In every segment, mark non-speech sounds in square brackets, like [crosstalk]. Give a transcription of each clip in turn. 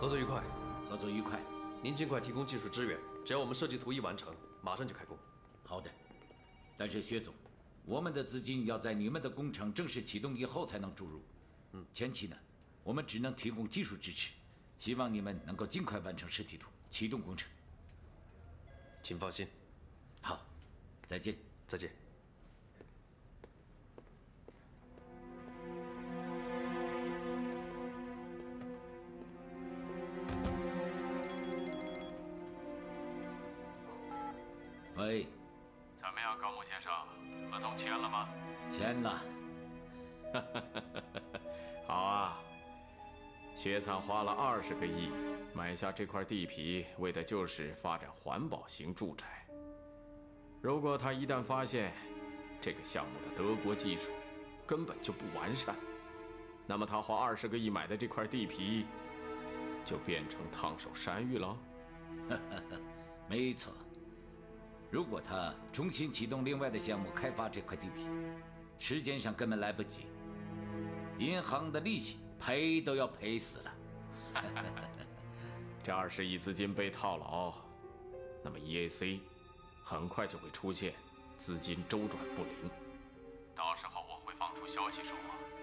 合作愉快，合作愉快。您尽快提供技术支援，只要我们设计图一完成，马上就开工。好的，但是薛总，我们的资金要在你们的工程正式启动以后才能注入。嗯，前期呢，我们只能提供技术支持，希望你们能够尽快完成实体图，启动工程。请放心。好，再见。再见。喂。怎么样，高木先生，合同签了吗？签了。[laughs] 好啊。雪藏花了二十个亿买下这块地皮，为的就是发展环保型住宅。如果他一旦发现这个项目的德国技术根本就不完善，那么他花二十个亿买的这块地皮就变成烫手山芋了。[laughs] 没错。如果他重新启动另外的项目开发这块地皮，时间上根本来不及，银行的利息。赔都要赔死了，[laughs] 这二十亿资金被套牢，那么 EAC 很快就会出现资金周转不灵。到时候我会放出消息说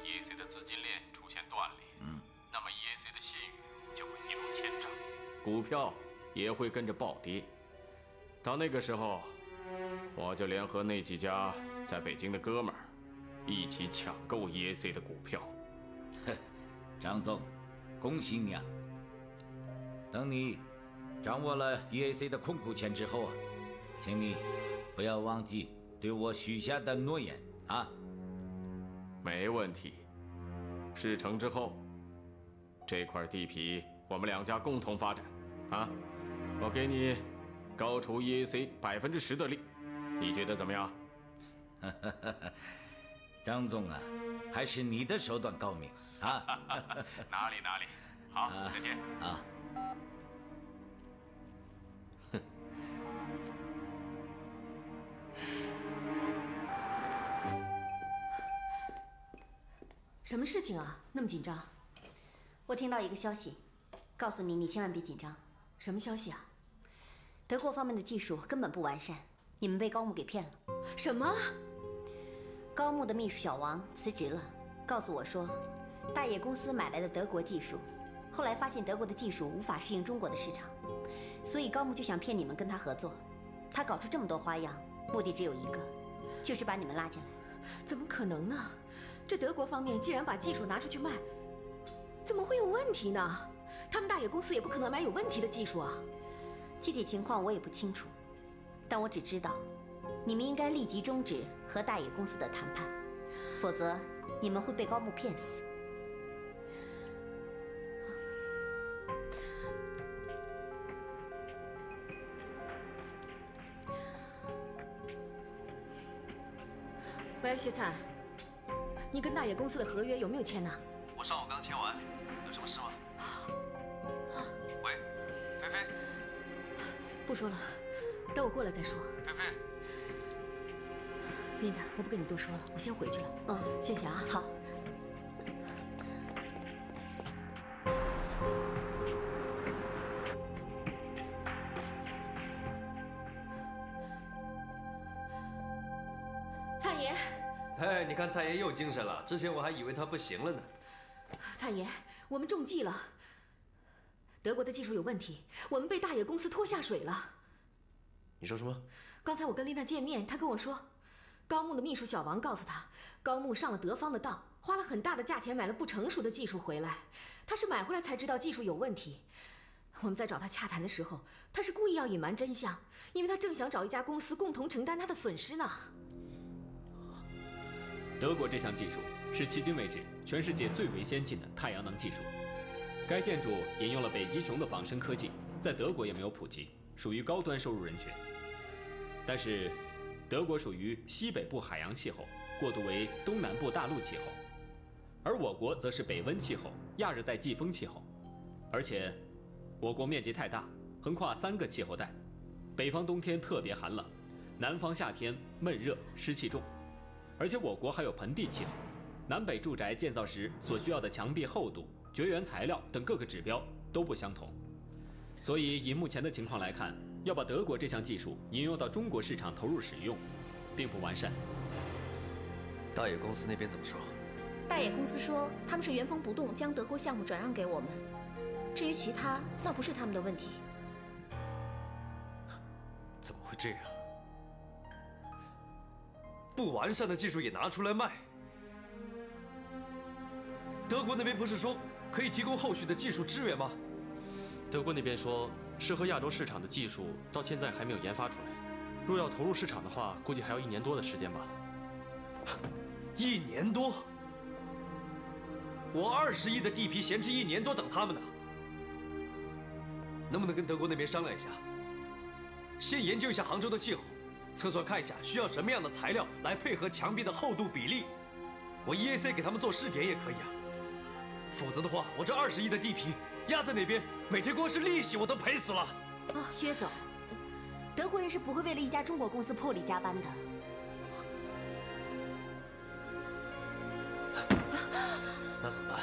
，EAC 的资金链出现断裂，嗯，那么 EAC 的信誉就会一落千丈，股票也会跟着暴跌。到那个时候，我就联合那几家在北京的哥们儿，一起抢购 EAC 的股票。张总，恭喜你啊！等你掌握了 EAC 的控股权之后啊，请你不要忘记对我许下的诺言啊！没问题。事成之后，这块地皮我们两家共同发展啊！我给你高出 EAC 百分之十的利，你觉得怎么样？[laughs] 张总啊，还是你的手段高明。啊，[laughs] 哪里哪里，好，再见啊。哼，[laughs] 什么事情啊？那么紧张？我听到一个消息，告诉你，你千万别紧张。什么消息啊？德国方面的技术根本不完善，你们被高木给骗了。什么？高木的秘书小王辞职了，告诉我说。大野公司买来的德国技术，后来发现德国的技术无法适应中国的市场，所以高木就想骗你们跟他合作。他搞出这么多花样，目的只有一个，就是把你们拉进来。怎么可能呢？这德国方面既然把技术拿出去卖，怎么会有问题呢？他们大野公司也不可能买有问题的技术啊。具体情况我也不清楚，但我只知道，你们应该立即终止和大野公司的谈判，否则你们会被高木骗死。喂，雪灿，你跟大野公司的合约有没有签呢？我上午刚签完，有什么事吗？不说了，等我过来再说。菲菲。琳达，我不跟你多说了，我先回去了。嗯，谢谢啊。好。哎，你看蔡爷又精神了。之前我还以为他不行了呢。蔡爷，我们中计了。德国的技术有问题，我们被大野公司拖下水了。你说什么？刚才我跟丽娜见面，她跟我说，高木的秘书小王告诉她，高木上了德方的当，花了很大的价钱买了不成熟的技术回来。他是买回来才知道技术有问题。我们在找他洽谈的时候，他是故意要隐瞒真相，因为他正想找一家公司共同承担他的损失呢。德国这项技术是迄今为止全世界最为先进的太阳能技术。该建筑引用了北极熊的仿生科技，在德国也没有普及，属于高端收入人群。但是，德国属于西北部海洋气候，过渡为东南部大陆气候，而我国则是北温气候、亚热带季风气候。而且，我国面积太大，横跨三个气候带，北方冬天特别寒冷，南方夏天闷热湿气重。而且我国还有盆地气候，南北住宅建造时所需要的墙壁厚度、绝缘材料等各个指标都都不相同，所以以目前的情况来看，要把德国这项技术引用到中国市场投入使用，并不完善。大野公司那边怎么说？大野公司说他们是原封不动将德国项目转让给我们，至于其他，那不是他们的问题。怎么会这样？不完善的技术也拿出来卖？德国那边不是说可以提供后续的技术支援吗？德国那边说，适合亚洲市场的技术到现在还没有研发出来，若要投入市场的话，估计还要一年多的时间吧。[laughs] 一年多？我二十亿的地皮闲置一年多等他们呢，能不能跟德国那边商量一下？先研究一下杭州的气候，测算看一下需要什么样的材料来配合墙壁的厚度比例，我 EAC 给他们做试点也可以啊。否则的话，我这二十亿的地皮压在那边，每天光是利息我都赔死了。啊，薛总，德国人是不会为了一家中国公司破例加班的。那怎么办？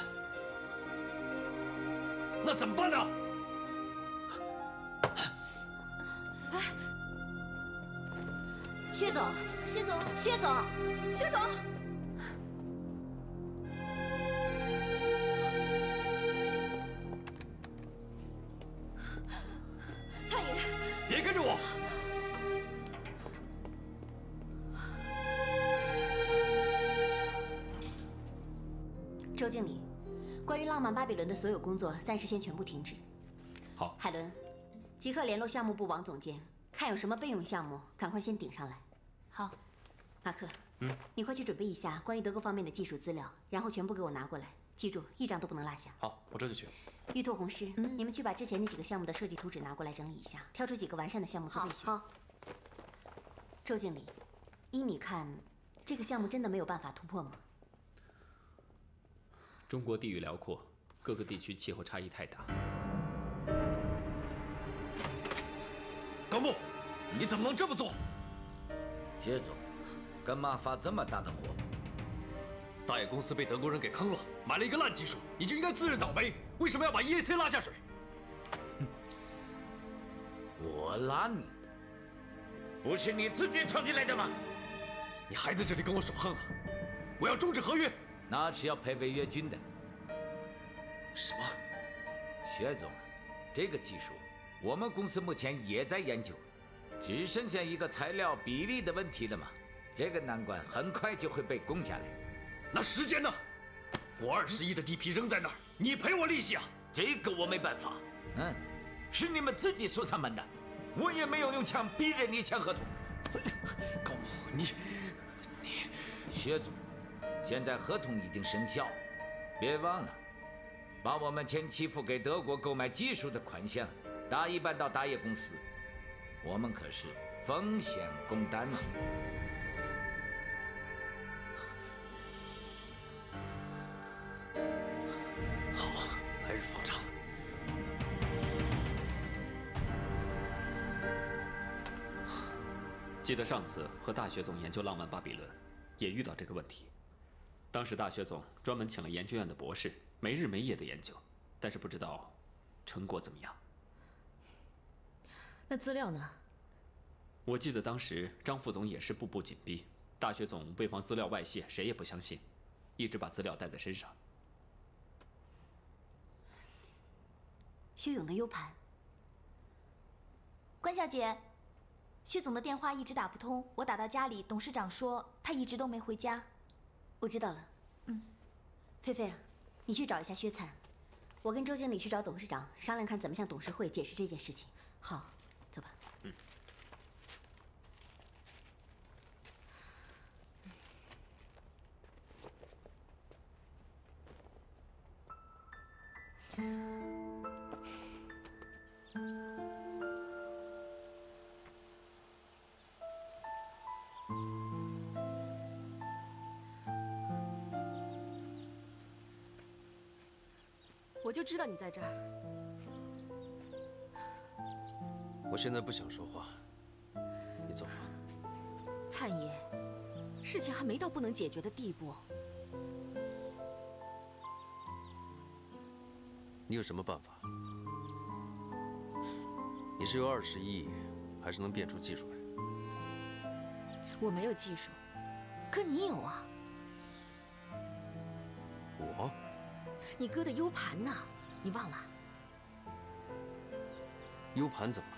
那怎么办呢？薛总，薛总，薛总，薛总。巴比伦的所有工作暂时先全部停止。好，海伦，即刻联络项目部王总监，看有什么备用项目，赶快先顶上来。好，马克，嗯，你快去准备一下关于德国方面的技术资料，然后全部给我拿过来，记住一张都不能落下。好，我这就去。玉兔、红狮，嗯，你们去把之前那几个项目的设计图纸拿过来整理一下，挑出几个完善的项目做备选。好。周经理，依你看，这个项目真的没有办法突破吗？中国地域辽阔，各个地区气候差异太大。高木，你怎么能这么做？薛总，干嘛发这么大的火？大野公司被德国人给坑了，买了一个烂技术，你就应该自认倒霉。为什么要把 EAC 拉下水？[laughs] 我拉你？不是你自己闯进来的吗？你还在这里跟我耍横啊！我要终止合约。那是要赔违约金的。什么？薛总，这个技术我们公司目前也在研究，只剩下一个材料比例的问题了嘛。这个难关很快就会被攻下来。那时间呢？我二十亿的地皮扔在那儿，你赔我利息啊！这个我没办法。嗯，是你们自己锁上门的，我也没有用枪逼着你签合同。高木，你你，薛总。现在合同已经生效，别忘了把我们前期付给德国购买技术的款项打一半到达业公司，我们可是风险共担呢。好，来日方长。记得上次和大学总研究浪漫巴比伦，也遇到这个问题。当时大学总专门请了研究院的博士，没日没夜的研究，但是不知道成果怎么样。那资料呢？我记得当时张副总也是步步紧逼，大学总为防资料外泄，谁也不相信，一直把资料带在身上。薛勇的 U 盘。关小姐，薛总的电话一直打不通，我打到家里，董事长说他一直都没回家。我知道了，嗯，菲菲啊，你去找一下薛灿，我跟周经理去找董事长商量，看怎么向董事会解释这件事情。好，走吧。就知道你在这儿。我现在不想说话，你走吧。灿爷，事情还没到不能解决的地步。你有什么办法？你是有二十亿，还是能变出技术来？我没有技术，可你有啊。我？你哥的 U 盘呢？你忘了？U 盘怎么了？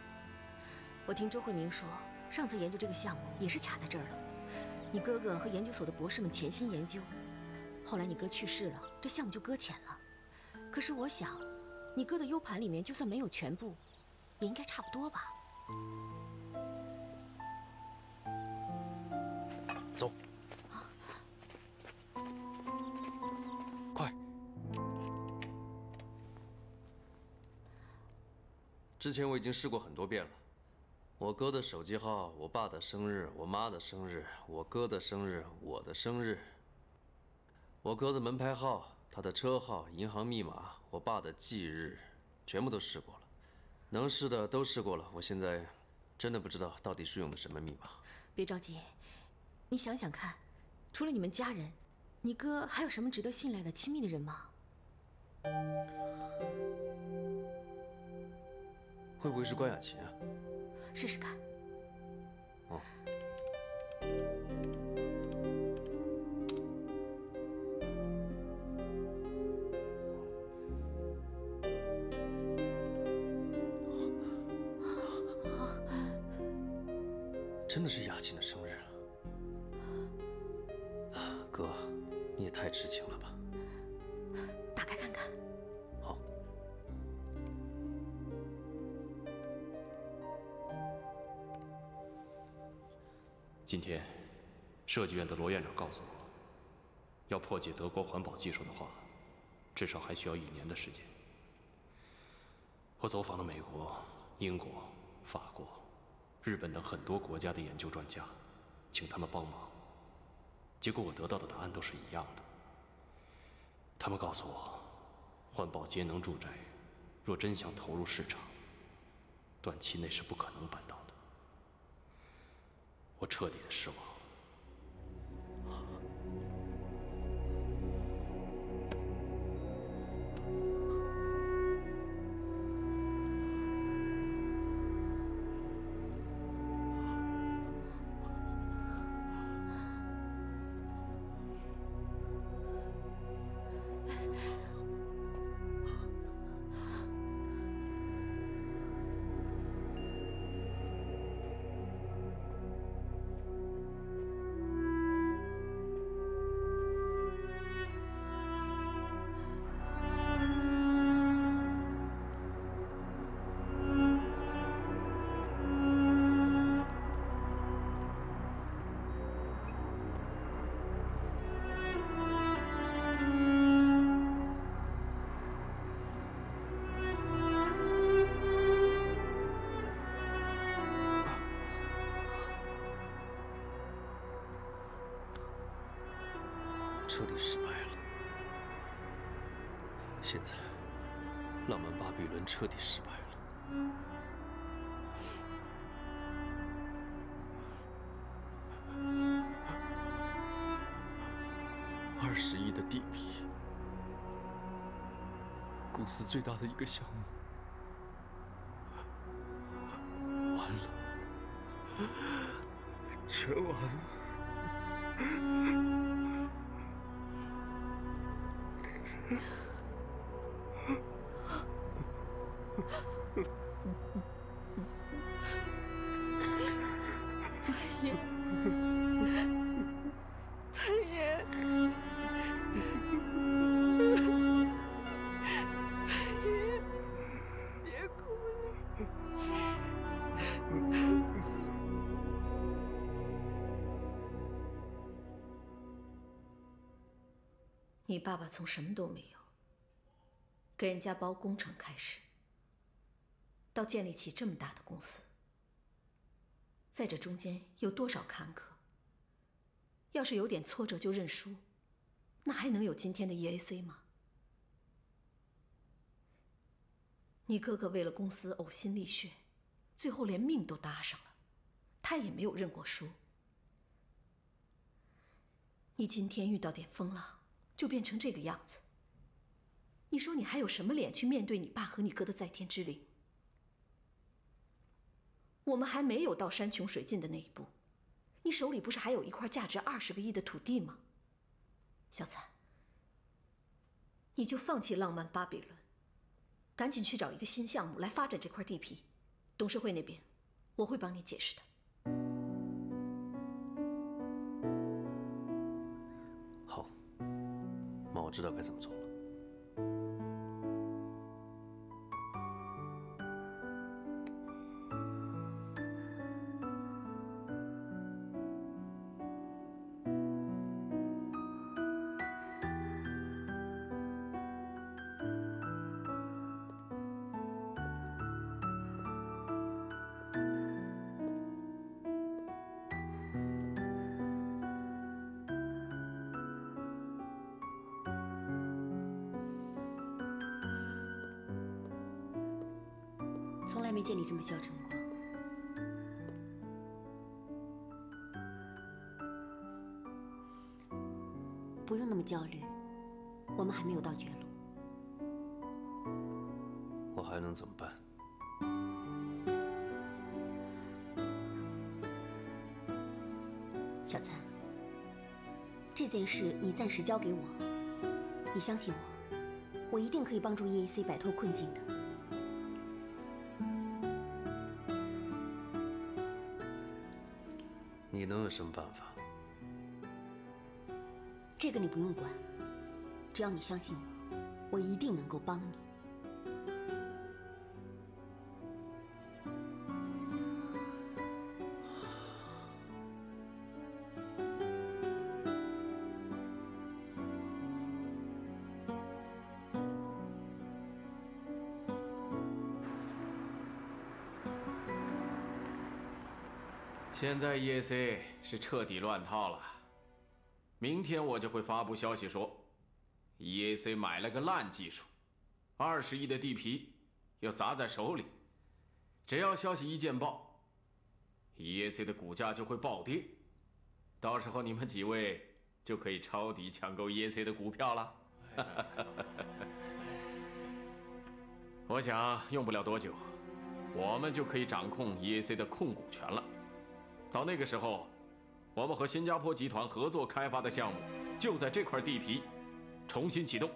我听周慧明说，上次研究这个项目也是卡在这儿了。你哥哥和研究所的博士们潜心研究，后来你哥去世了，这项目就搁浅了。可是我想，你哥的 U 盘里面就算没有全部，也应该差不多吧。走。之前我已经试过很多遍了。我哥的手机号，我爸的生日，我妈的生日，我哥的生日，我的生日，我哥的门牌号，他的车号，银行密码，我爸的忌日，全部都试过了，能试的都试过了。我现在真的不知道到底是用的什么密码。别着急，你想想看，除了你们家人，你哥还有什么值得信赖的亲密的人吗？会不会是关雅琴啊？试试看。哦。真的是雅琴的生日啊！哥，你也太痴情了吧！今天，设计院的罗院长告诉我，要破解德国环保技术的话，至少还需要一年的时间。我走访了美国、英国、法国、日本等很多国家的研究专家，请他们帮忙。结果我得到的答案都是一样的。他们告诉我，环保节能住宅若真想投入市场，短期内是不可能办到。我彻底的失望。现在，浪漫巴比伦彻底失败了。二十亿的地皮，公司最大的一个项目，完了，全完了。你爸爸从什么都没有，给人家包工程开始，到建立起这么大的公司，在这中间有多少坎坷？要是有点挫折就认输，那还能有今天的 EAC 吗？你哥哥为了公司呕心沥血，最后连命都搭上了，他也没有认过输。你今天遇到点风浪。就变成这个样子。你说你还有什么脸去面对你爸和你哥的在天之灵？我们还没有到山穷水尽的那一步，你手里不是还有一块价值二十个亿的土地吗？小灿，你就放弃浪漫巴比伦，赶紧去找一个新项目来发展这块地皮。董事会那边，我会帮你解释的。好，妈，我知道该怎么做了。来没见你这么消沉过。不用那么焦虑，我们还没有到绝路。我还能怎么办？小灿，这件事你暂时交给我，你相信我，我一定可以帮助 EAC 摆脱困境的。有什么办法？这个你不用管，只要你相信我，我一定能够帮你。现在 EAC 是彻底乱套了。明天我就会发布消息说，EAC 买了个烂技术，二十亿的地皮要砸在手里。只要消息一见报，EAC 的股价就会暴跌，到时候你们几位就可以抄底抢购 EAC 的股票了。[laughs] 我想用不了多久，我们就可以掌控 EAC 的控股权了。到那个时候，我们和新加坡集团合作开发的项目就在这块地皮重新启动。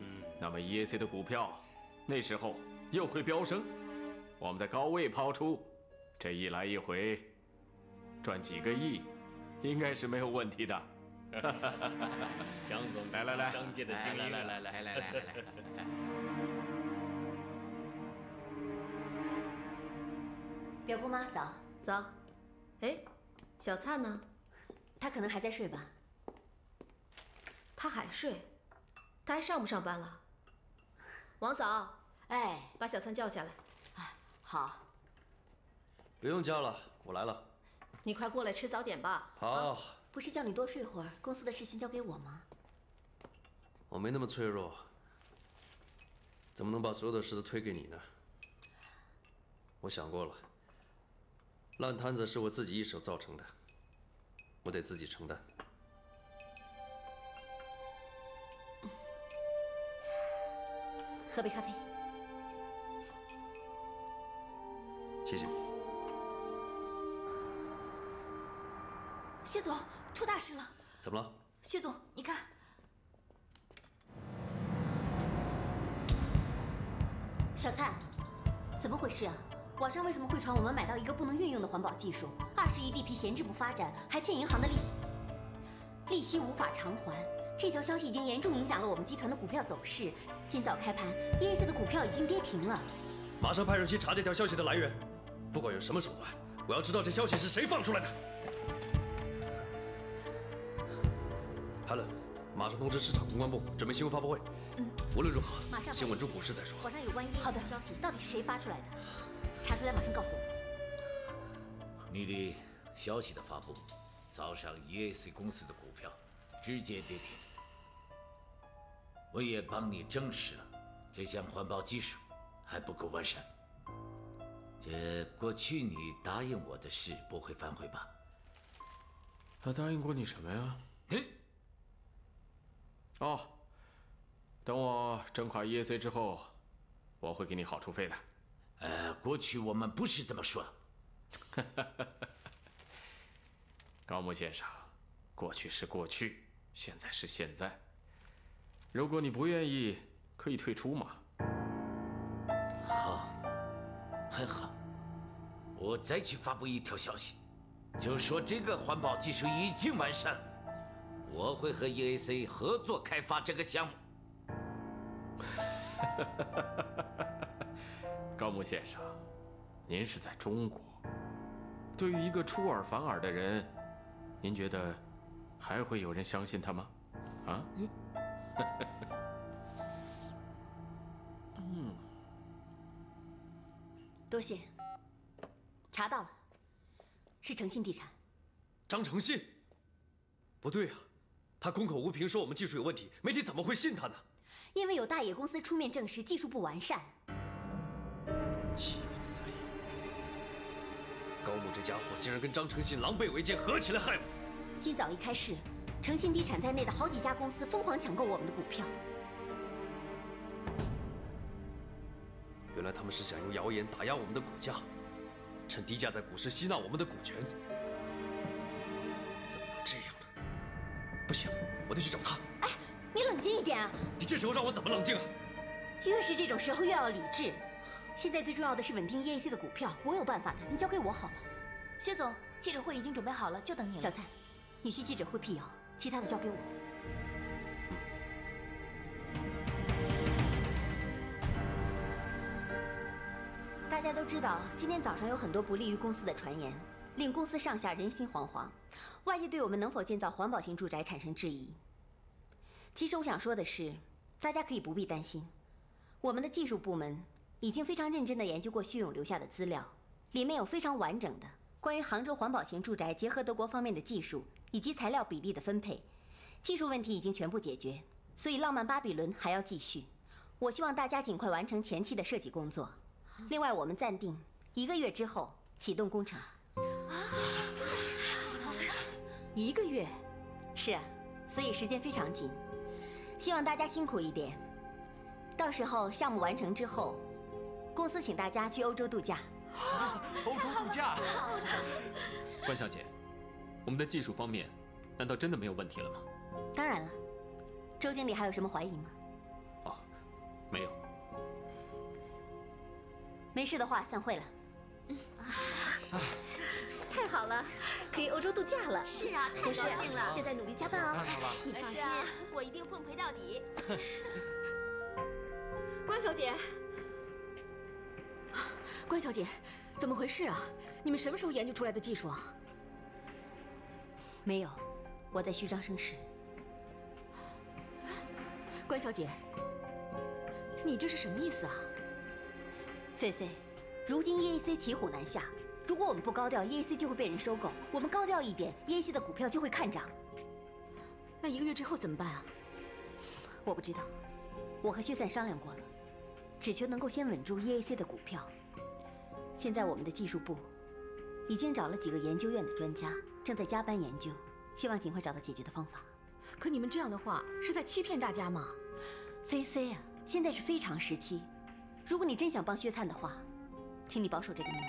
嗯，那么 EAC 的股票那时候又会飙升，我们在高位抛出，这一来一回赚几个亿，应该是没有问题的。[laughs] 张总，来来来，商界的精英，来来来来来来来。表姑妈早，早。哎，小灿呢？他可能还在睡吧。他还睡？他还上不上班了？王嫂，哎，把小灿叫下来。哎，好。不用叫了，我来了。你快过来吃早点吧。好。不是叫你多睡会儿，公司的事先交给我吗？我没那么脆弱，怎么能把所有的事都推给你呢？我想过了。烂摊子是我自己一手造成的，我得自己承担。喝杯咖啡。谢谢。谢总，出大事了！怎么了？谢总，你看。小蔡，怎么回事啊？网上为什么会传我们买到一个不能运用的环保技术？二十亿地皮闲置不发展，还欠银行的利息，利息无法偿还。这条消息已经严重影响了我们集团的股票走势。今早开盘，EAC 的股票已经跌停了。马上派人去查这条消息的来源，不管用什么手段，我要知道这消息是谁放出来的。海伦，马上通知市场公关部准备新闻发布会。嗯，无论如何，马上先稳住股市再说。网上有关 EAC 的消息，到底是谁发出来的？查出来马上告诉我。你的消息的发布，早上 EAC 公司的股票直接跌停。我也帮你证实了，这项环保技术还不够完善。这过去你答应我的事不会反悔吧？他答应过你什么呀？哦，等我整垮 EAC 之后，我会给你好处费的。呃，过去我们不是这么说。[laughs] 高木先生，过去是过去，现在是现在。如果你不愿意，可以退出嘛。好，很好。我再去发布一条消息，就说这个环保技术已经完善，我会和 EAC 合作开发这个项目。[laughs] 高木先生，您是在中国，对于一个出尔反尔的人，您觉得还会有人相信他吗？啊？嗯，多谢。查到了，是诚信地产。张诚信？不对啊，他空口无凭说我们技术有问题，媒体怎么会信他呢？因为有大野公司出面证实技术不完善。岂有此理！高木这家伙竟然跟张诚信狼狈为奸，合起来害我。今早一开市，诚信地产在内的好几家公司疯狂抢购我们的股票。原来他们是想用谣言打压我们的股价，趁低价在股市吸纳我们的股权。怎么能这样呢？不行，我得去找他。哎，你冷静一点啊！你这时候让我怎么冷静啊？越是这种时候越要理智。现在最重要的是稳定 EAC 的股票，我有办法的，你交给我好了。薛总，记者会已经准备好了，就等你了。小蔡，你去记者会辟谣，其他的交给我。大家都知道，今天早上有很多不利于公司的传言，令公司上下人心惶惶，外界对我们能否建造环保型住宅产生质疑。其实我想说的是，大家可以不必担心，我们的技术部门已经非常认真地研究过薛勇留下的资料，里面有非常完整的关于杭州环保型住宅结合德国方面的技术以及材料比例的分配，技术问题已经全部解决，所以浪漫巴比伦还要继续。我希望大家尽快完成前期的设计工作。另外，我们暂定一个月之后启动工程。啊，一个月？是啊，所以时间非常紧。希望大家辛苦一点。到时候项目完成之后，公司请大家去欧洲度假。[laughs] 欧洲度假？[laughs] 关小姐，我们的技术方面，难道真的没有问题了吗？当然了。周经理还有什么怀疑吗？哦，没有。没事的话，散会了。太好了，可以欧洲度假了。是啊，太高兴了。现在努力加班啊！你放心，我一定奉陪到底。[laughs] 关小姐，关小姐，怎么回事啊？你们什么时候研究出来的技术啊？没有，我在虚张声势。关小姐，你这是什么意思啊？菲菲，如今 EAC 骑虎难下，如果我们不高调，EAC 就会被人收购；我们高调一点，EAC 的股票就会看涨。那一个月之后怎么办啊？我不知道，我和薛散商量过了，只求能够先稳住 EAC 的股票。现在我们的技术部已经找了几个研究院的专家，正在加班研究，希望尽快找到解决的方法。可你们这样的话是在欺骗大家吗？菲菲啊，现在是非常时期。如果你真想帮薛灿的话，请你保守这个秘密。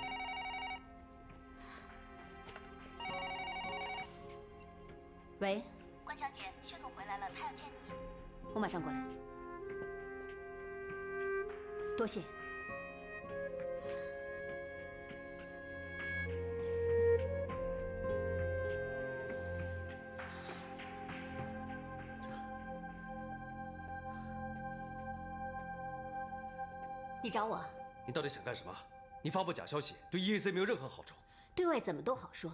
喂，关小姐，薛总回来了，他要见你。我马上过来。多谢。你找我？你到底想干什么？你发布假消息对 EAC 没有任何好处。对外怎么都好说，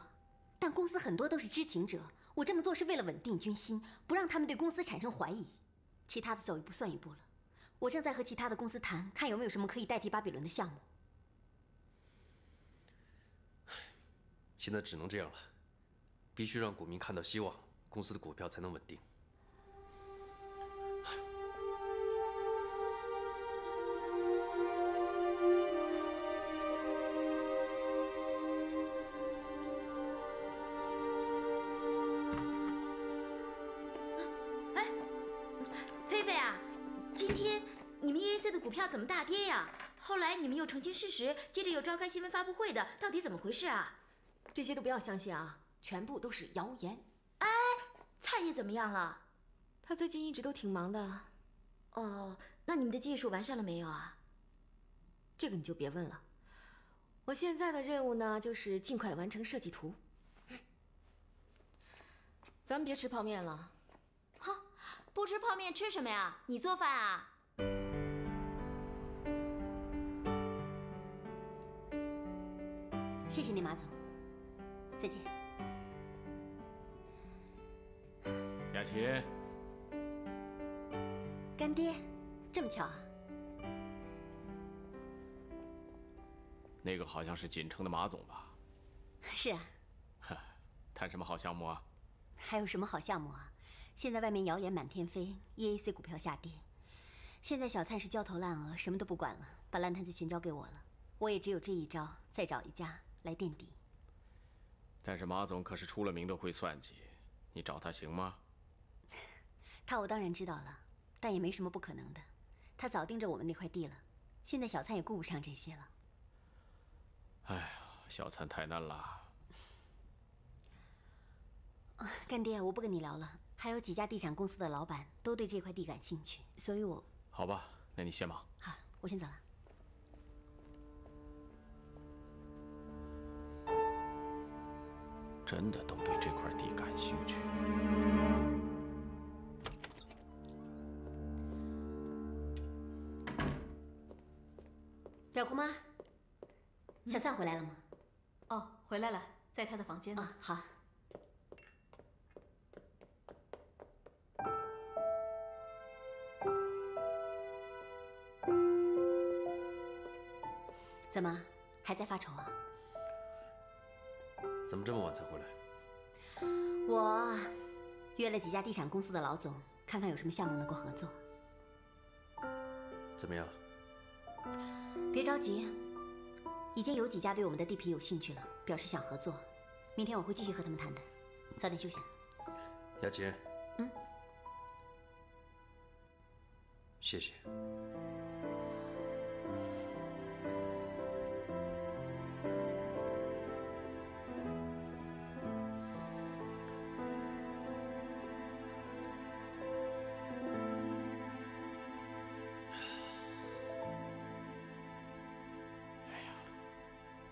但公司很多都是知情者。我这么做是为了稳定军心，不让他们对公司产生怀疑。其他的走一步算一步了。我正在和其他的公司谈，看有没有什么可以代替巴比伦的项目。现在只能这样了，必须让股民看到希望，公司的股票才能稳定。大跌呀？后来你们又澄清事实，接着又召开新闻发布会的，到底怎么回事啊？这些都不要相信啊，全部都是谣言。哎，灿爷怎么样了？他最近一直都挺忙的。哦，那你们的技术完善了没有啊？这个你就别问了。我现在的任务呢，就是尽快完成设计图。咱们别吃泡面了。哈，不吃泡面吃什么呀？你做饭啊？谢谢你，马总。再见。雅琴，干爹，这么巧啊？那个好像是锦城的马总吧？是啊。[laughs] 谈什么好项目啊？还有什么好项目啊？现在外面谣言满天飞，EAC 股票下跌。现在小灿是焦头烂额，什么都不管了，把烂摊子全交给我了。我也只有这一招，再找一家来垫底。但是马总可是出了名的会算计，你找他行吗？[laughs] 他我当然知道了，但也没什么不可能的。他早盯着我们那块地了，现在小灿也顾不上这些了。哎呀，小灿太难了。[laughs] 干爹，我不跟你聊了，还有几家地产公司的老板都对这块地感兴趣，所以我……好吧，那你先忙。好，我先走了。真的都对这块地感兴趣？表姑妈，小灿回来了吗？哦，回来了，在他的房间呢。好。怎么还在发愁啊？怎么这么晚才回来？我约了几家地产公司的老总，看看有什么项目能够合作。怎么样？别着急，已经有几家对我们的地皮有兴趣了，表示想合作。明天我会继续和他们谈的。早点休息。雅琴。嗯。谢谢。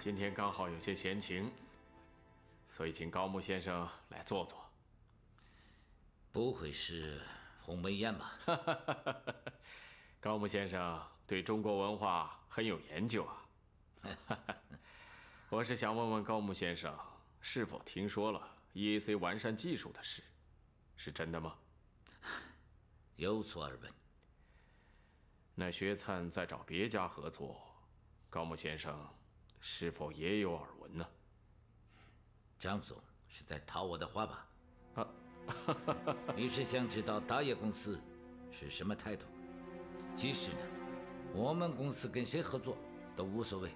今天刚好有些闲情，所以请高木先生来坐坐。不会是鸿门宴吧？[laughs] 高木先生对中国文化很有研究啊。[laughs] 我是想问问高木先生，是否听说了 EAC 完善技术的事？是真的吗？有所耳闻。那薛灿在找别家合作，高木先生。是否也有耳闻呢？张总是在套我的话吧？啊 [laughs] [laughs] 你是想知道大业公司是什么态度？其实呢，我们公司跟谁合作都无所谓。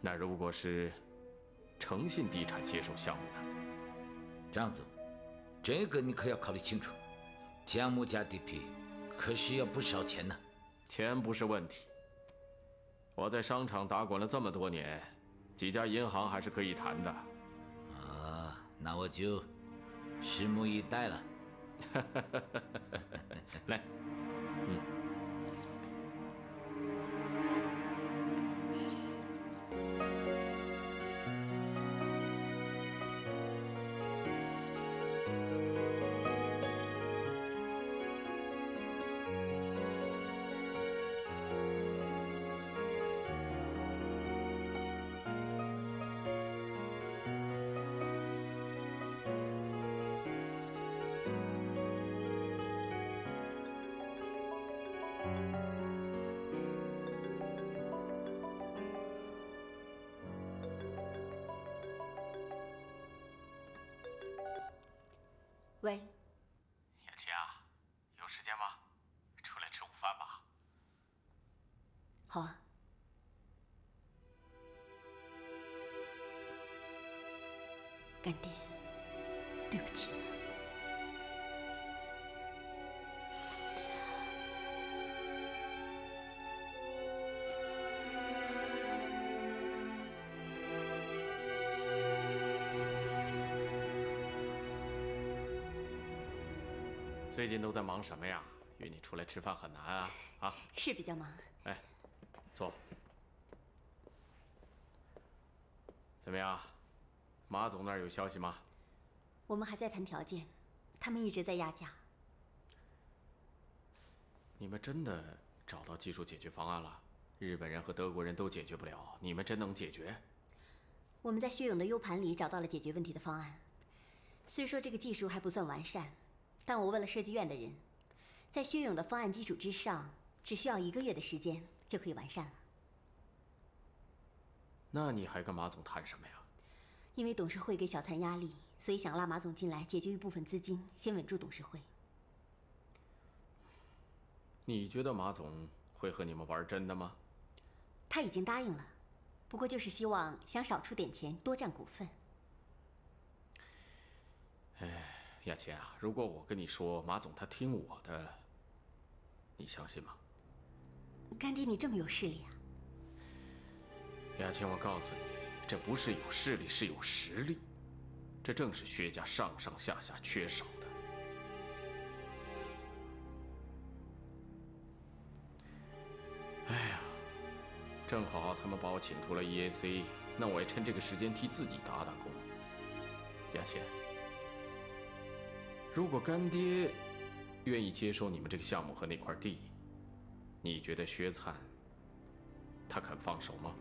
那如果是诚信地产接手项目呢？张总，这个你可要考虑清楚。项目加地皮，可是要不少钱呢。钱不是问题。我在商场打滚了这么多年，几家银行还是可以谈的。啊，那我就拭目以待了。[laughs] 来，最近都在忙什么呀？约你出来吃饭很难啊！啊，是比较忙。哎，坐。怎么样，马总那儿有消息吗？我们还在谈条件，他们一直在压价。你们真的找到技术解决方案了？日本人和德国人都解决不了，你们真能解决？我们在薛勇的 U 盘里找到了解决问题的方案。虽说这个技术还不算完善，但我问了设计院的人，在薛勇的方案基础之上，只需要一个月的时间就可以完善了。那你还跟马总谈什么呀？因为董事会给小灿压力，所以想拉马总进来解决一部分资金，先稳住董事会。你觉得马总会和你们玩真的吗？他已经答应了，不过就是希望想少出点钱，多占股份。哎，亚琴啊，如果我跟你说马总他听我的，你相信吗？干爹，你这么有势力啊！亚琴，我告诉你，这不是有势力，是有实力。这正是薛家上上下下缺少的。哎呀，正好他们把我请出了 EAC，那我也趁这个时间替自己打打工。亚琴，如果干爹愿意接收你们这个项目和那块地，你觉得薛灿他肯放手吗？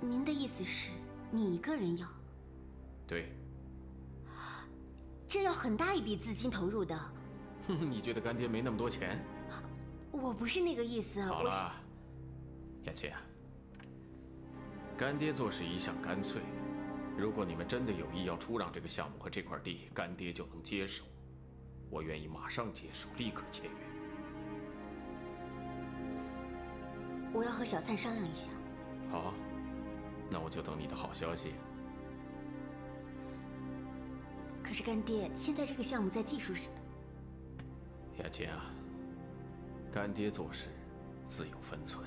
您的意思是，你一个人要？对。这要很大一笔资金投入的。哼，你觉得干爹没那么多钱？我不是那个意思。好了，雅琴，干爹做事一向干脆。如果你们真的有意要出让这个项目和这块地，干爹就能接手。我愿意马上接手，立刻签约。我要和小灿商量一下。好，那我就等你的好消息。可是干爹，现在这个项目在技术上……雅琴啊，干爹做事自有分寸。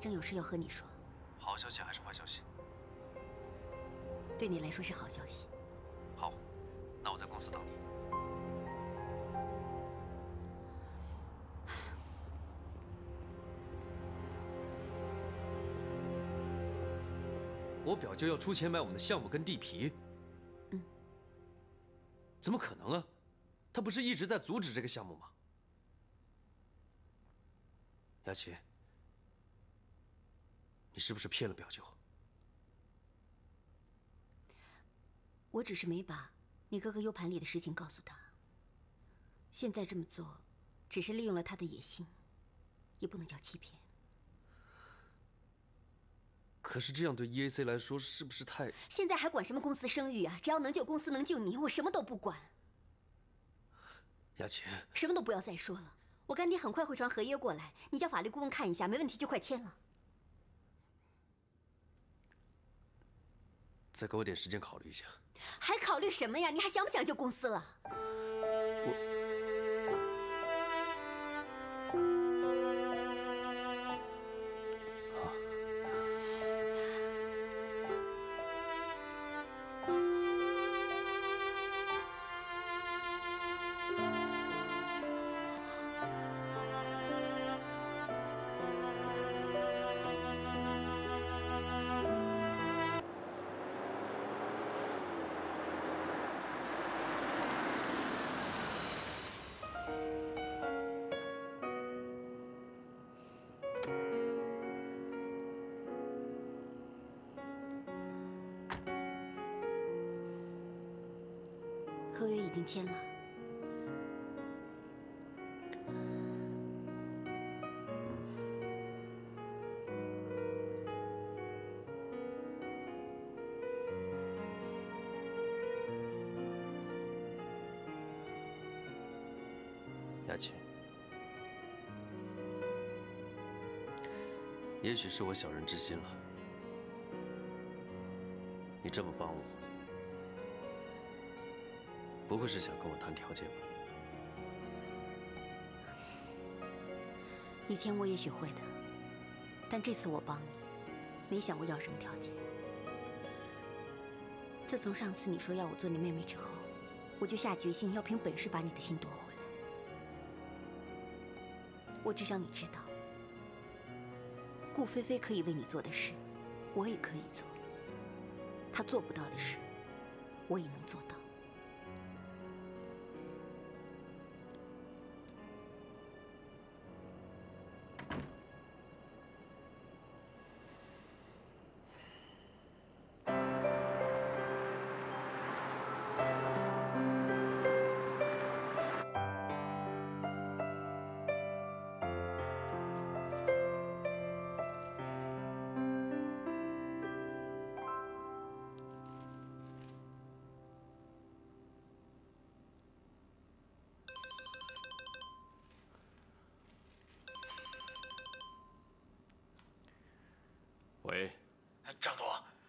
正有事要和你说。好消息还是坏消息？对你来说是好消息。好，那我在公司等你。我表舅要出钱买我们的项目跟地皮。嗯。怎么可能啊？他不是一直在阻止这个项目吗？雅琪，你是不是骗了表舅？我只是没把你哥哥 U 盘里的事情告诉他。现在这么做，只是利用了他的野心，也不能叫欺骗。可是这样对 EAC 来说是不是太……现在还管什么公司声誉啊？只要能救公司，能救你，我什么都不管。雅琴，什么都不要再说了。我干爹很快会传合约过来，你叫法律顾问看一下，没问题就快签了。再给我点时间考虑一下。还考虑什么呀？你还想不想救公司了？也许是我小人之心了。你这么帮我，不会是想跟我谈条件吧？以前我也许会的，但这次我帮你，没想过要什么条件。自从上次你说要我做你妹妹之后，我就下决心要凭本事把你的心夺回来。我只想你知道，顾菲菲可以为你做的事，我也可以做。她做不到的事，我也能做到。喂，张总，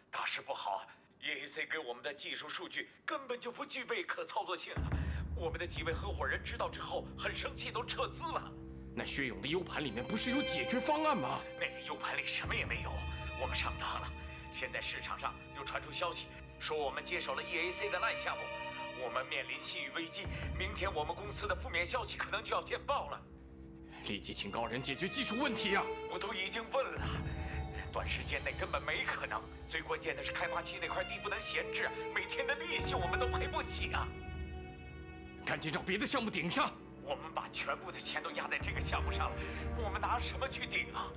大事不好！EAC 给我们的技术数据根本就不具备可操作性啊！我们的几位合伙人知道之后很生气，都撤资了。那薛勇的 U 盘里面不是有解决方案吗？那个 U 盘里什么也没有，我们上当了。现在市场上又传出消息，说我们接手了 EAC 的烂项目，我们面临信誉危机。明天我们公司的负面消息可能就要见报了。立即请高人解决技术问题啊！我都已经问了。短时间内根本没可能。最关键的是开发区那块地不能闲置，每天的利息我们都赔不起啊！赶紧找别的项目顶上。我们把全部的钱都压在这个项目上了，我们拿什么去顶啊？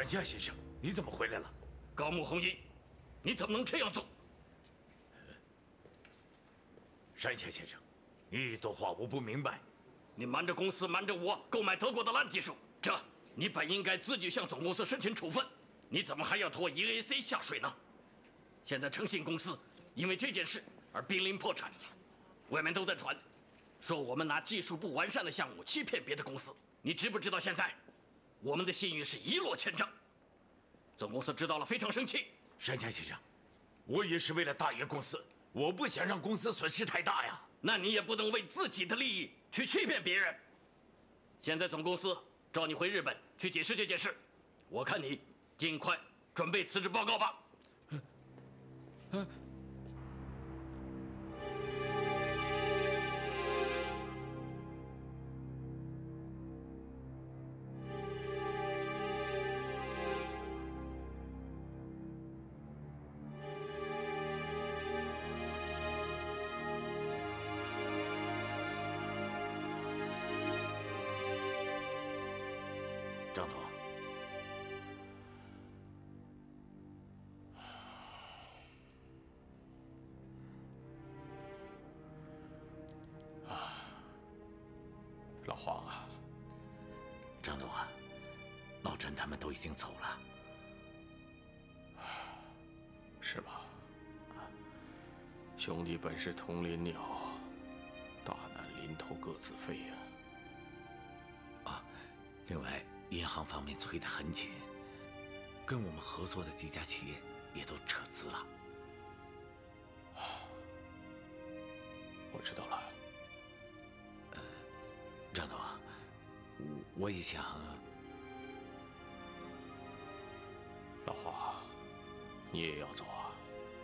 山下先生，你怎么回来了？高木弘一，你怎么能这样做？山下先生，你一段话我不明白。你瞒着公司，瞒着我购买德国的烂技术，这你本应该自己向总公司申请处分，你怎么还要拖 EAC 下水呢？现在诚信公司因为这件事而濒临破产，外面都在传，说我们拿技术不完善的项目欺骗别的公司。你知不知道现在？我们的信誉是一落千丈，总公司知道了非常生气。山下先生，我也是为了大业公司，我不想让公司损失太大呀。那你也不能为自己的利益去欺骗别人。现在总公司召你回日本去解释这件事，我看你尽快准备辞职报告吧。老黄啊，张总啊，老陈他们都已经走了，是吗？兄弟本是同林鸟，大难临头各自飞呀。啊，另外银行方面催得很紧，跟我们合作的几家企业也都撤资了。我知道了。我我也想。老黄，你也要走啊？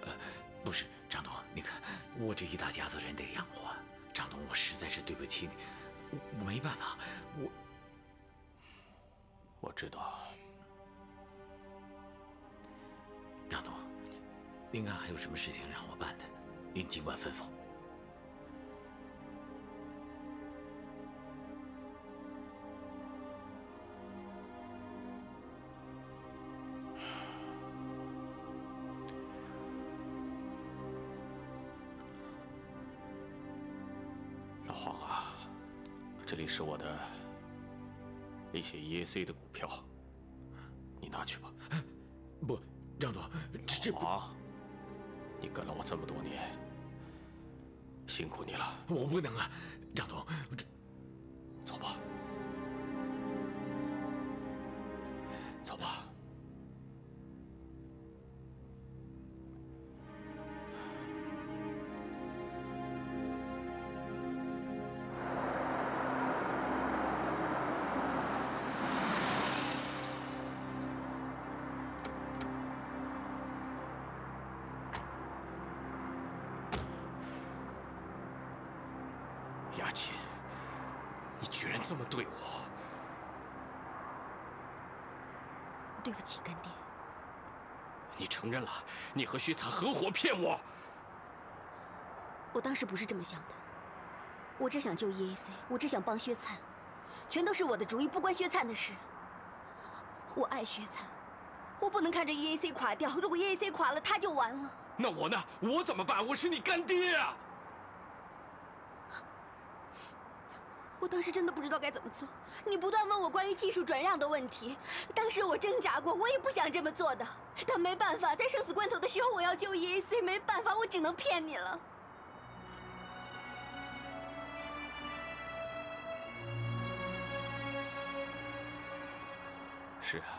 呃，不是，张东，你看我这一大家子人得养活，张东，我实在是对不起你，我没办法，我我知道。张东，您看还有什么事情让我办的？您尽管吩咐。EAC 的股票，你拿去吧。不，张总，这这不，你跟了我这么多年，辛苦你了。我不能啊，这么对我！对不起，干爹。你承认了，你和薛灿合伙骗我。我当时不是这么想的，我只想救 EAC，我只想帮薛灿，全都是我的主意，不关薛灿的事。我爱薛灿，我不能看着 EAC 垮掉，如果 EAC 垮了，他就完了。那我呢？我怎么办？我是你干爹啊！我当时真的不知道该怎么做。你不断问我关于技术转让的问题，当时我挣扎过，我也不想这么做的，但没办法，在生死关头的时候，我要救 EAC，没办法，我只能骗你了。是啊，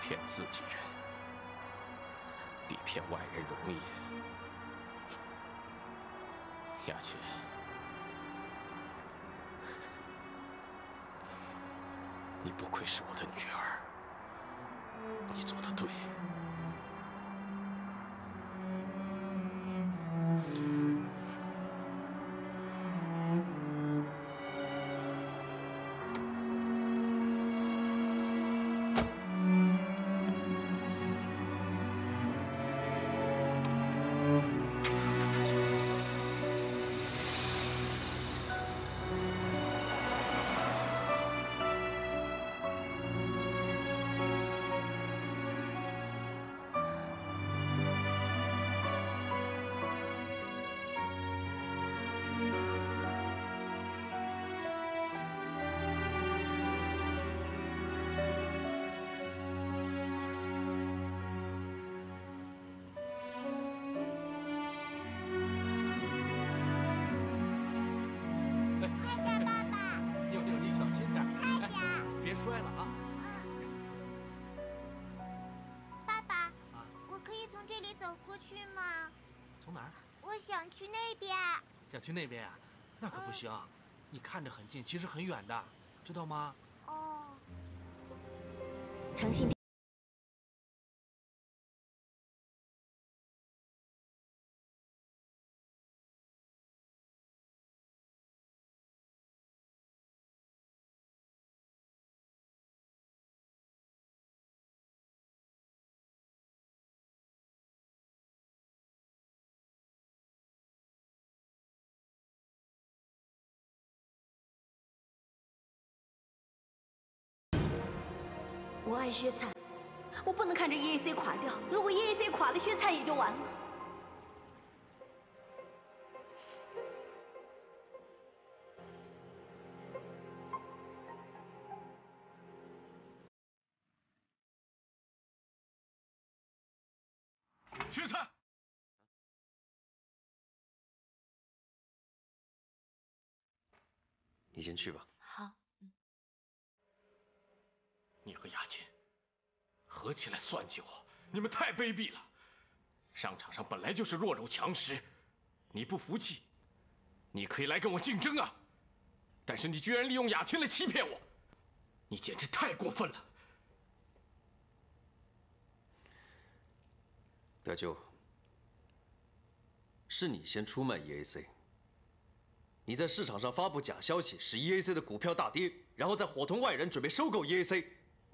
骗自己人比骗外人容易。雅琴。你不愧是我的女儿，你做的对。想去那边啊？那可不行，你看着很近，其实很远的，知道吗？哦。诚信。我爱薛灿，我不能看着 EAC 垮掉。如果 EAC 垮了，薛灿也就完了。薛灿，你先去吧。好。你和雅琴合起来算计我，你们太卑鄙了！商场上本来就是弱肉强食，你不服气，你可以来跟我竞争啊！但是你居然利用雅琴来欺骗我，你简直太过分了！表舅，是你先出卖 EAC，你在市场上发布假消息，使 EAC 的股票大跌，然后再伙同外人准备收购 EAC。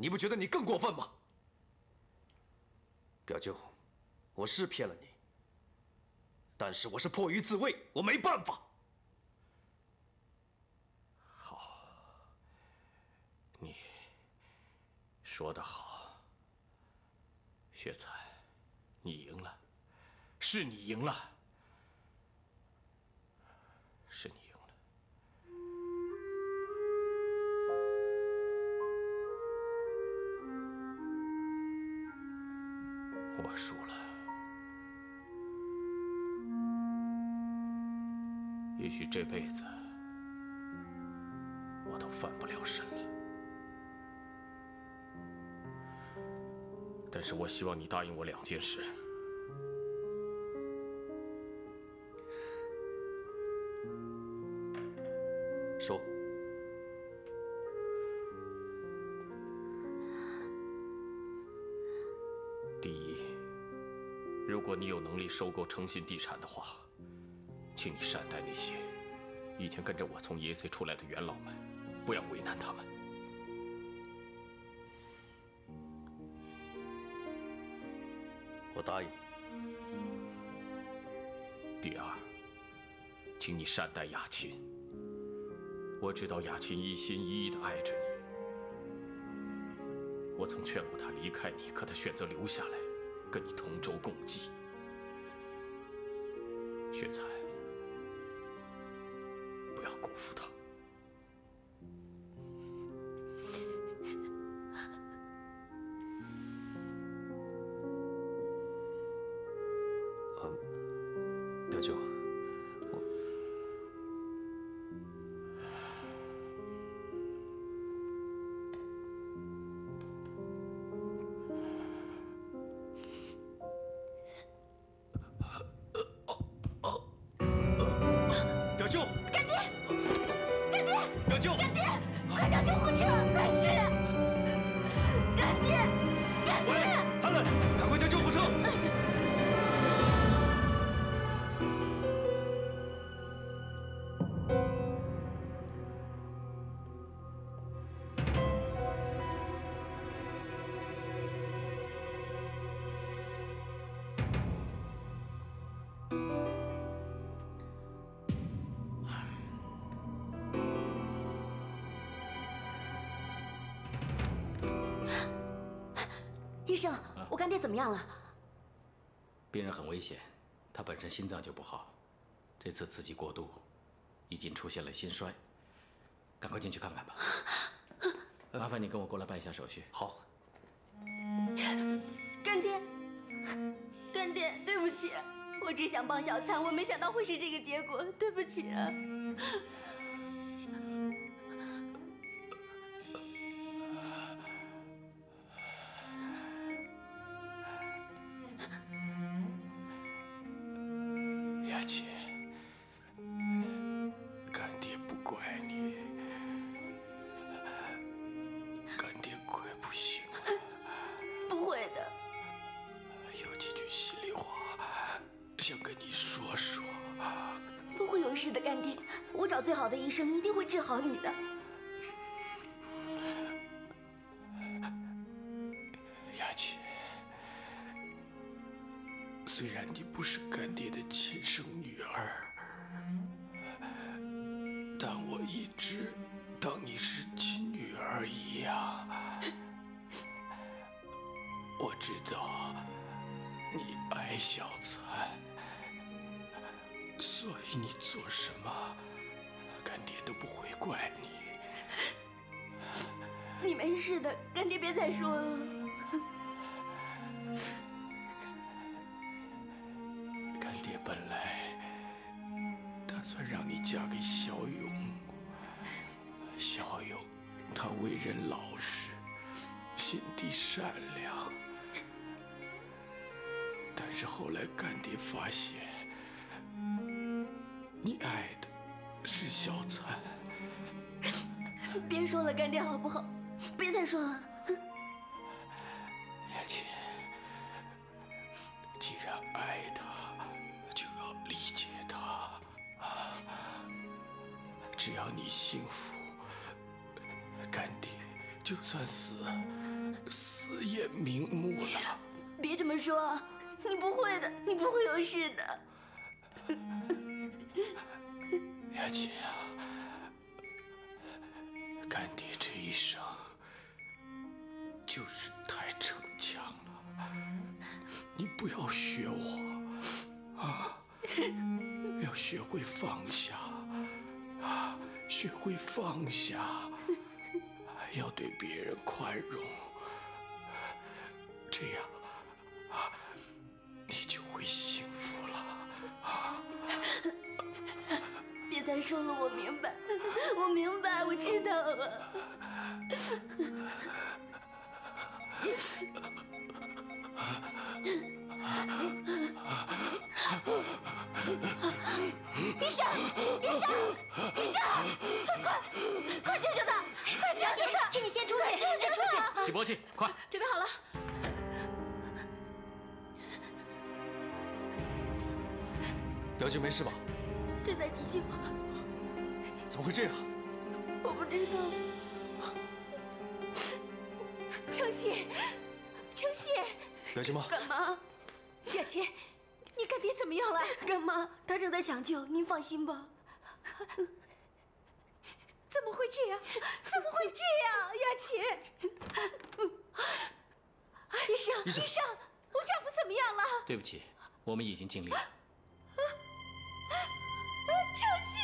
你不觉得你更过分吗，表舅？我是骗了你，但是我是迫于自卫，我没办法。好，你说得好，雪蚕，你赢了，是你赢了，我输了，也许这辈子我都翻不了身了。但是我希望你答应我两件事。如果你有能力收购诚信地产的话，请你善待那些以前跟着我从 EAC 出来的元老们，不要为难他们。我答应。第二，请你善待雅琴。我知道雅琴一心一意的爱着你。我曾劝过她离开你，可她选择留下来，跟你同舟共济。雪蚕，不要辜负她。怎么样了？病人很危险，他本身心脏就不好，这次刺激过度，已经出现了心衰，赶快进去看看吧。[laughs] 麻烦你跟我过来办一下手续。好。干爹，干爹，对不起，我只想帮小灿，我没想到会是这个结果，对不起啊。找最好的医生，一定会治好你的。雅琴，虽然你不是干爹的亲生女儿，但我一直当你是亲女儿一样。我知道你爱小灿，所以你做什么，都不会怪你。你没事的，干爹别再说了。干爹本来打算让你嫁给小勇，小勇他为人老实，心地善良，但是后来干爹发现，你爱的是小灿。[laughs] 别说了，干爹好不好？别再说了。[laughs] 雅琴，既然爱他，就要理解他。啊，只要你幸福，干爹就算死，死也瞑目了。别这么说，你不会的，你不会有事的。雅琴啊，干爹这一生就是太逞强了，你不要学我。啊，要学会放下。啊，学会放下，要对别人宽容，这样啊，你就会幸别说了，我明白，我明白，我知道了。医生，医生，医生，快快救救他！快救救他！请你先出去，救救先出去他！起搏器，快！准备好了。表姐没事吧？正在急救，怎么会这样？我不知道。程曦，程曦，表姐妈，干妈，雅琴，你干爹怎么样了？干妈，他正在抢救，您放心吧。怎么会这样？怎么会这样？雅琴，医生，医生医生，我丈夫怎么样了？对不起，我们已经尽力了。程曦，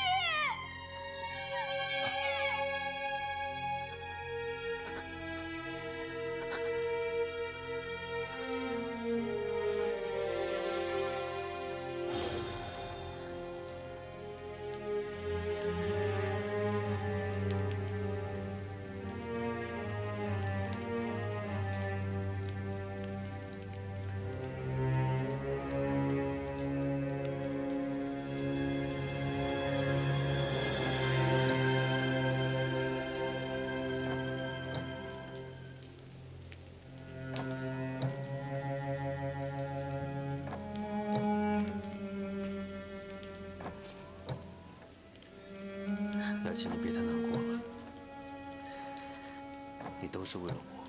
都是为了我，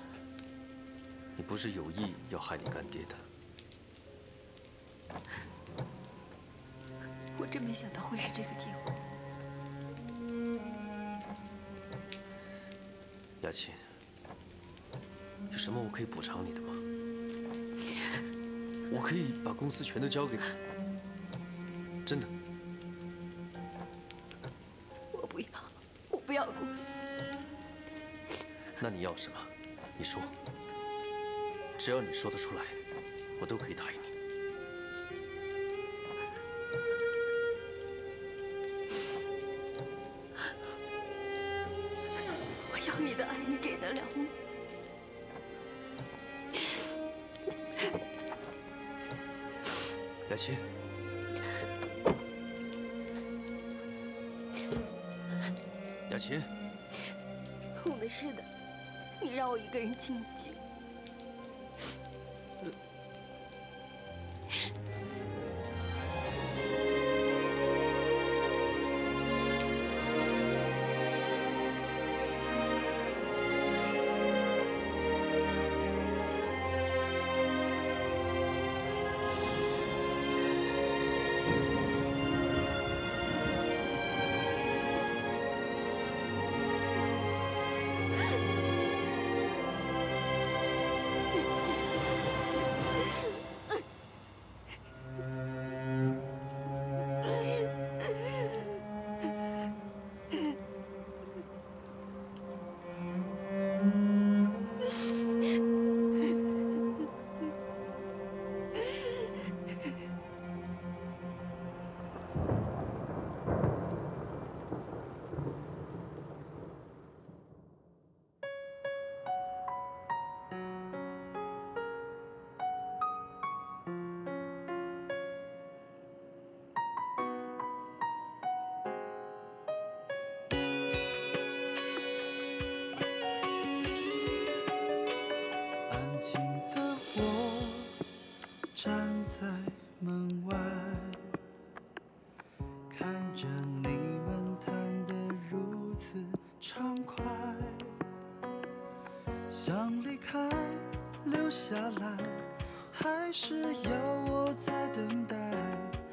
你不是有意要害你干爹的。我真没想到会是这个结果。雅琴，有什么我可以补偿你的吗？我可以把公司全都交给你，真的。我不要，我不要公司。那你要什么？你说，只要你说得出来，我都可以答应你。站在门外看着你们谈得如此畅快想离开留下来还是要我在等待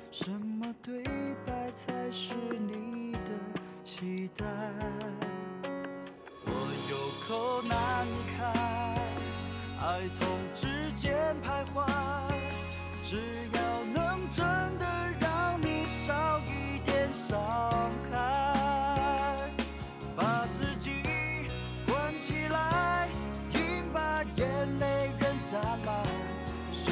什么对白才是你的期待？我有口难开爱痛之间徘徊。只要能真的让你少一点伤害，把自己关起来，硬把眼泪忍下来，是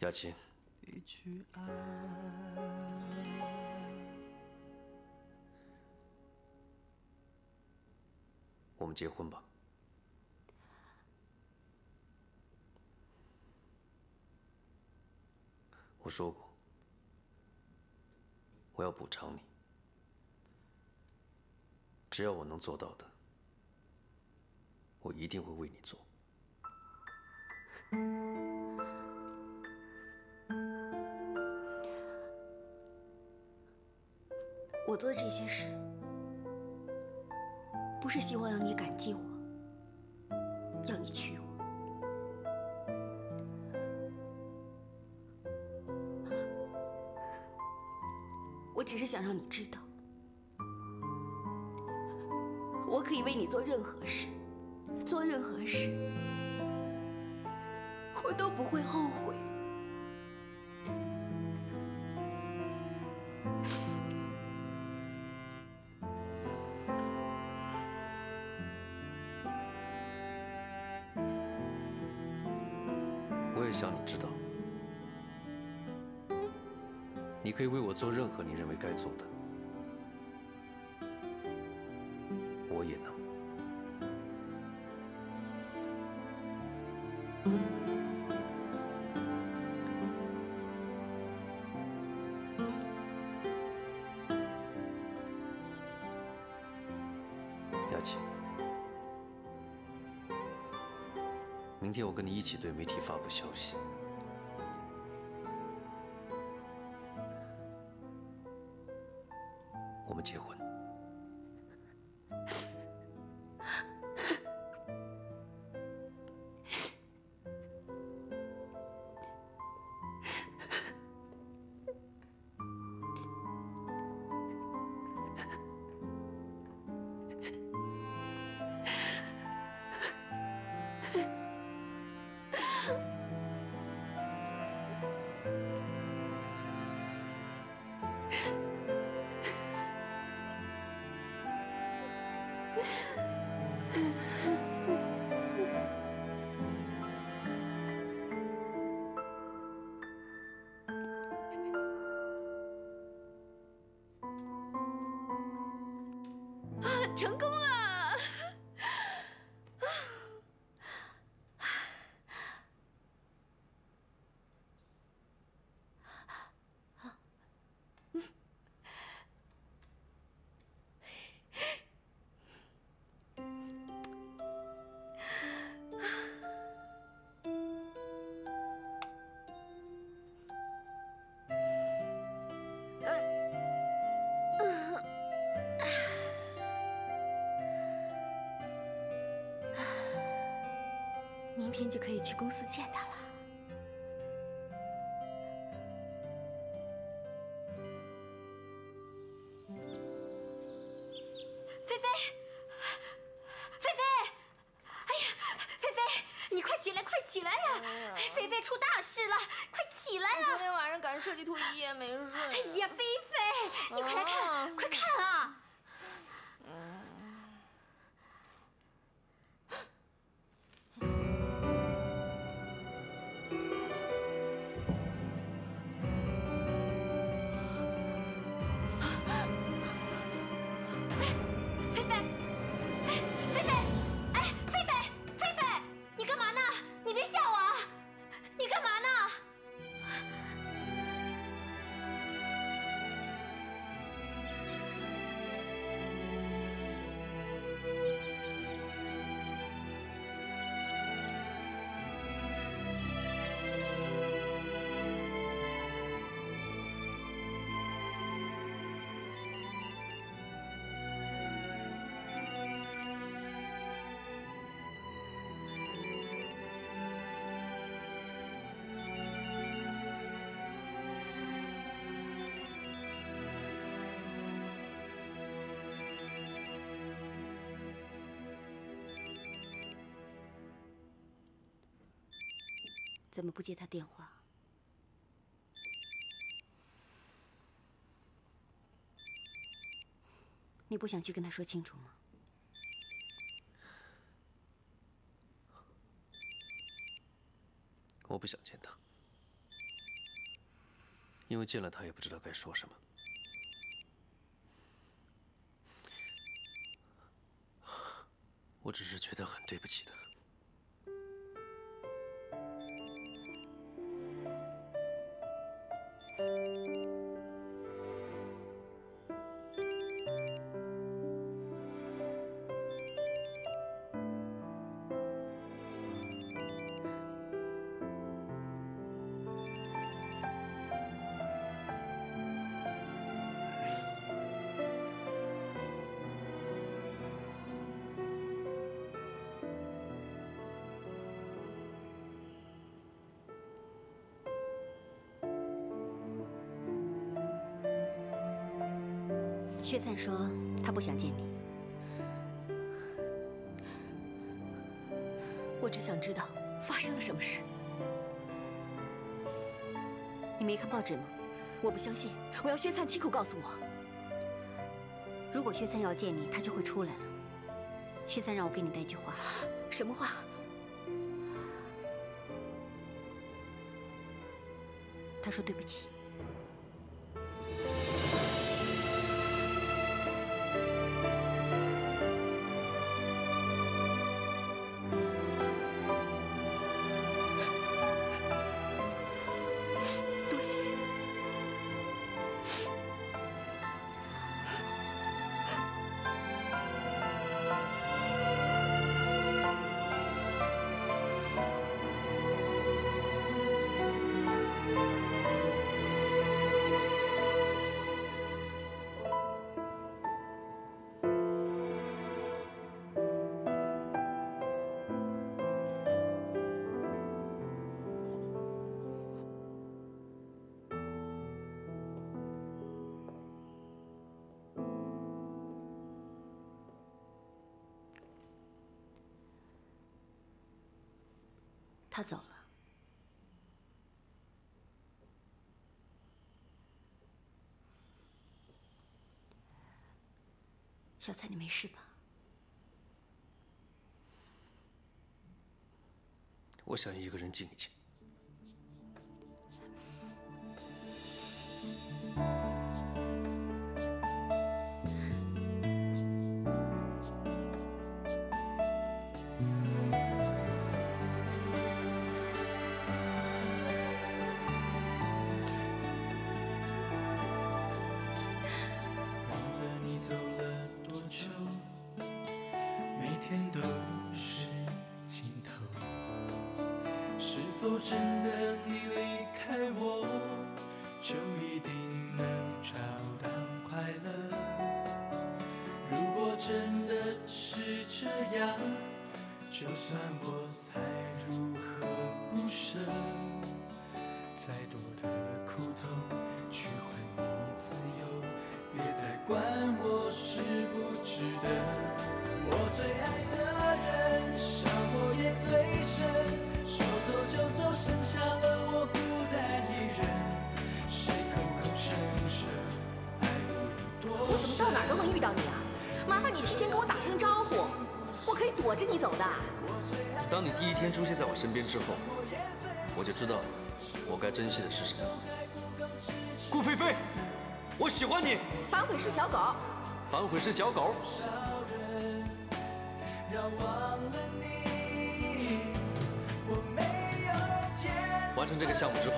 雅琴，我们结婚吧。我说过，我要补偿你，只要我能做到的，我一定会为你做。我做的这些事，不是希望让你感激我，要你娶我。我只是想让你知道，我可以为你做任何事，做任何事，我都不会后悔。可以为我做任何你认为该做的，我也能。雅琴，明天我跟你一起对媒体发布消息。成功了！天就可以去公司见他了。怎么不接他电话？你不想去跟他说清楚吗？我不想见他，因为见了他也不知道该说什么。我只是觉得很对不起他。说他不想见你。我只想知道发生了什么事。你没看报纸吗？我不相信，我要薛灿亲口告诉我。如果薛灿要见你，他就会出来了。薛灿让我给你带句话。什么话？他说对不起。他走了。小蔡你没事吧？我想一个人静一静珍惜的是什么。顾菲菲，我喜欢你。反悔是小狗。反悔是小狗。让忘了你，我没有天。完成这个项目之后，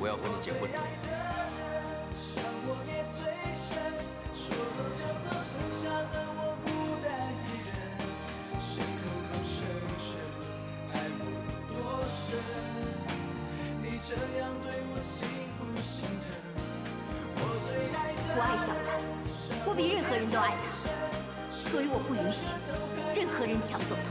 我要和你结婚。我爱小灿，我比任何人都爱他，所以我不允许任何人抢走他。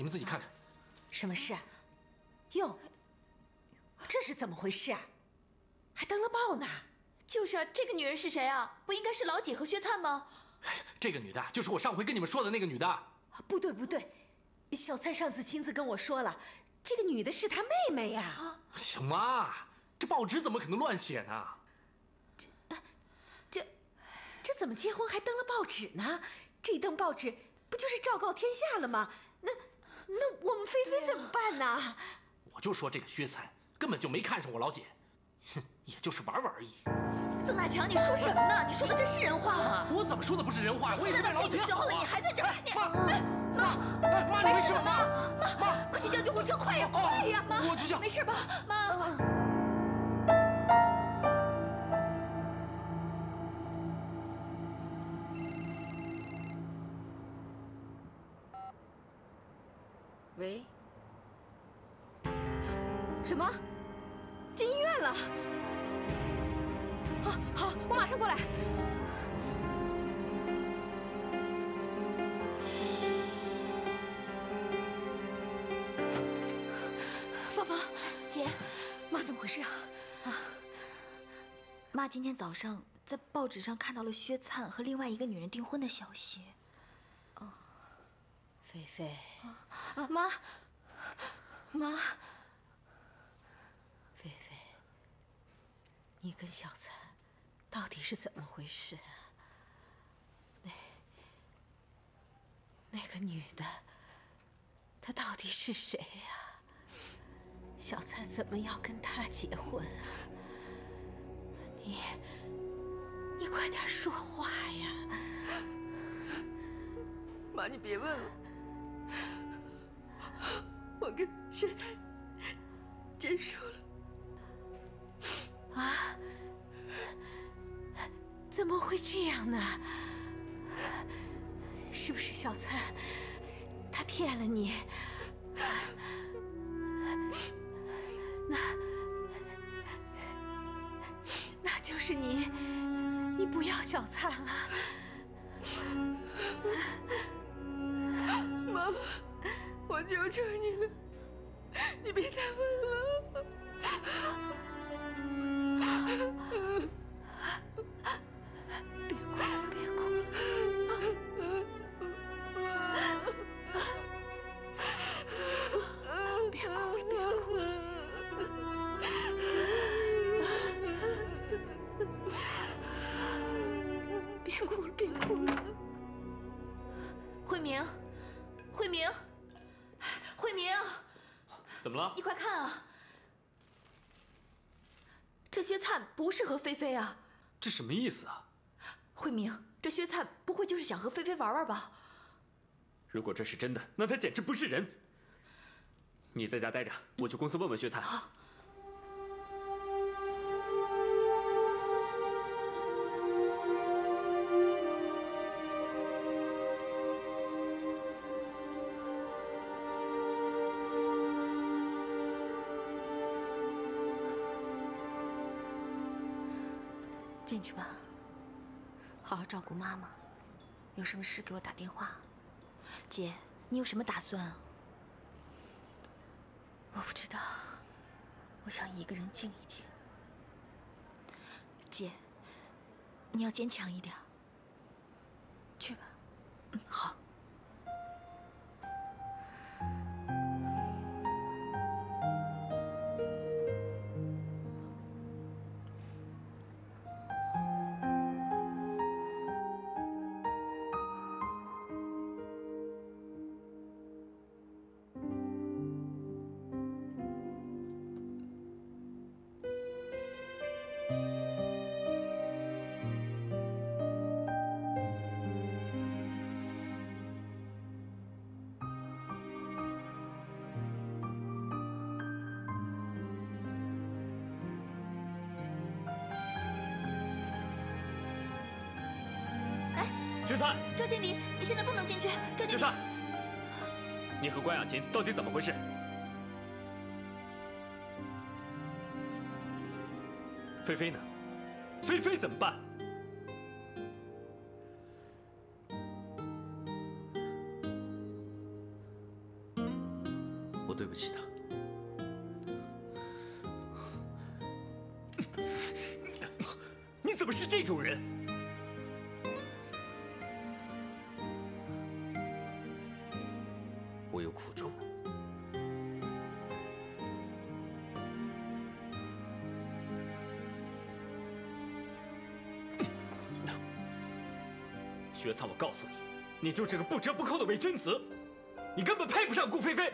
你们自己看看。什么事？哟，这是怎么回事啊？还登了报呢？就是啊，这个女人是谁啊？不应该是老几和薛灿吗？这个女的，就是我上回跟你们说的那个女的。不对不对，小灿上次亲自跟我说了，这个女的是他妹妹呀。行妈，这报纸怎么可能乱写呢？这这怎么结婚还登了报纸呢？这一登报纸不就是昭告天下了吗？那那我们菲菲怎么办呢？[laughs] 我就说这个薛三根本就没看上我老姐，哼，也就是玩玩而已。曾大强，你说什么呢？你说的这是人话吗？我怎么说的不是人话？我也是为老姐这个时候了，你还在这儿？你妈哎妈哎妈你没事吧？妈妈，快去叫救护车，快呀哦快呀！妈，我去叫没事吧？妈。喂？什么？进医院了？好，好，我马上过来。芳芳，姐，妈怎么回事啊？啊妈今天早上在报纸上看到了薛灿和另外一个女人订婚的消息。哦菲菲，啊，妈，妈，菲菲，你跟小灿到底是怎么回事啊？那那个女的，她到底是谁呀、小灿怎么要跟她结婚啊？你你快点说话呀！妈，你别问了。我跟薛灿结束了。啊？怎么会这样呢？是不是小灿他骗了你？那那就是你，你不要小灿了。妈，妈，我求求你了，你别再问了。别哭了，别哭了。怎么了你？快看啊！这薛灿不是和菲菲啊！这什么意思啊？慧明，这薛灿不会就是想和菲菲玩玩吧？如果这是真的，那他简直不是人。你在家待着，我去公司问问薛灿。进去吧，好好照顾妈妈。有什么事给我打电话。姐，你有什么打算啊？我不知道，我想一个人静一静。姐，你要坚强一点。去吧。嗯，好。关雅琴到底怎么回事？菲菲呢？菲菲怎么办？我告诉你，你就是个不折不扣的伪君子，你根本配不上顾菲菲。